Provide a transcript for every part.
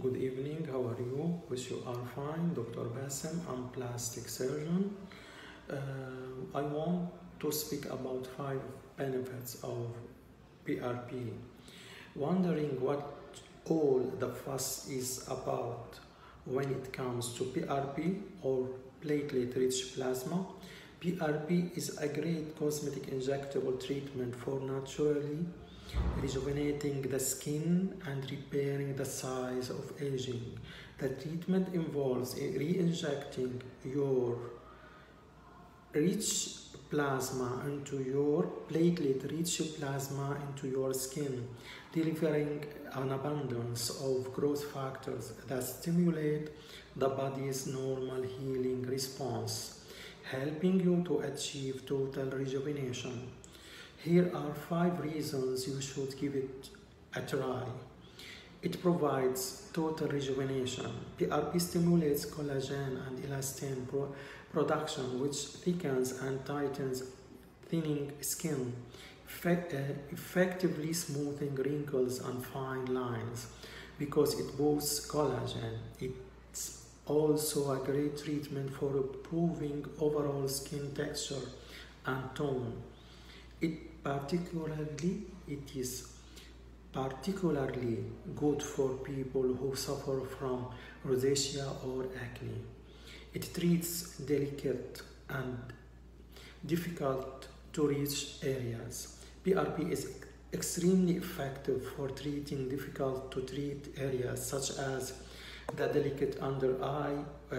Good evening, how are you? Wish you are fine. Dr. Bassem, I'm plastic surgeon. Uh, I want to speak about five benefits of PRP. Wondering what all the fuss is about when it comes to PRP or platelet-rich plasma. PRP is a great cosmetic injectable treatment for naturally rejuvenating the skin and repairing the size of aging. The treatment involves re-injecting your rich plasma into your platelet rich plasma into your skin delivering an abundance of growth factors that stimulate the body's normal healing response helping you to achieve total rejuvenation here are five reasons you should give it a try. It provides total rejuvenation. PRP stimulates collagen and elastin pro production, which thickens and tightens thinning skin, uh, effectively smoothing wrinkles and fine lines because it boosts collagen. It's also a great treatment for improving overall skin texture and tone. Particularly it is particularly good for people who suffer from rosacea or acne. It treats delicate and difficult to reach areas. PRP is extremely effective for treating difficult to treat areas such as the delicate under eye uh,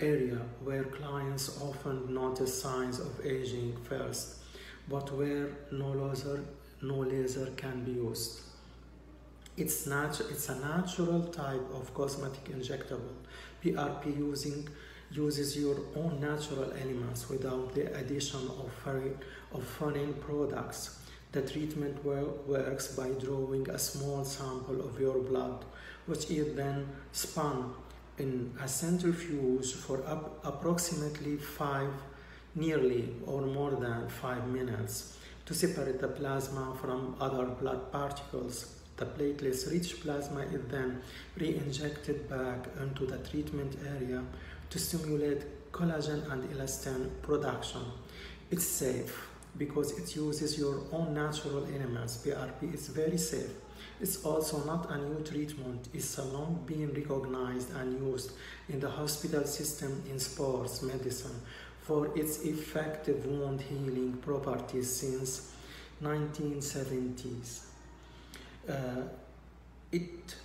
area where clients often notice signs of aging first but where no laser, no laser can be used. It's, natu- it's a natural type of cosmetic injectable. PRP using uses your own natural elements without the addition of foreign, of foreign products. The treatment works by drawing a small sample of your blood, which is then spun in a centrifuge for approximately 5 nearly or more than 5 minutes to separate the plasma from other blood particles. The platelets-rich plasma is then re-injected back into the treatment area to stimulate collagen and elastin production. It's safe because it uses your own natural elements. PRP is very safe. It's also not a new treatment. It's long been recognized and used in the hospital system in sports medicine for its effective wound healing properties since 1970s. Uh, it